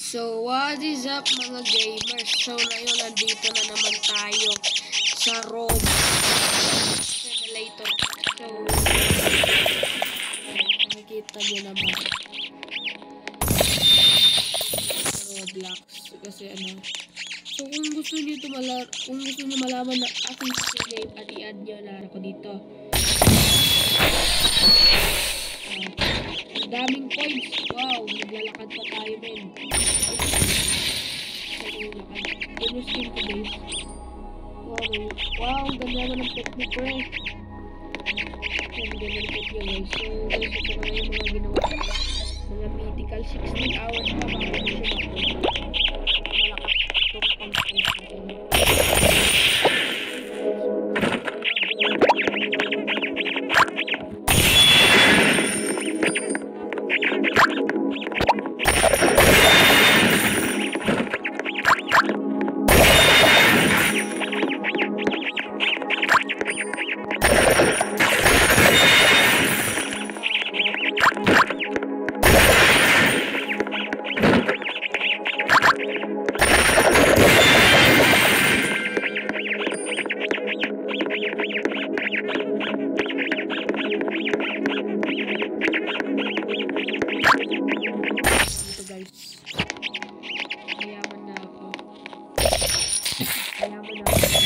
So, what is up mga gamers? So, ngayon nandito na naman tayo sa Roblox Simulator. So, nakikita nyo naman. Roblox. Kasi ano. So, kung gusto nyo ito malar kung gusto nyo malaman na aking username at i-add nyo na ako dito. Ang daming points. Wow, naglalakad pa tayo, men. Yung skin ko, guys? Wow, wow, ang ganda naman ng ni pre. Ang ganda ng niya, guys. So, Mayaman na ako.